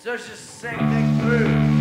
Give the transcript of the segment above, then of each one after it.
So just thing through.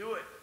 do it.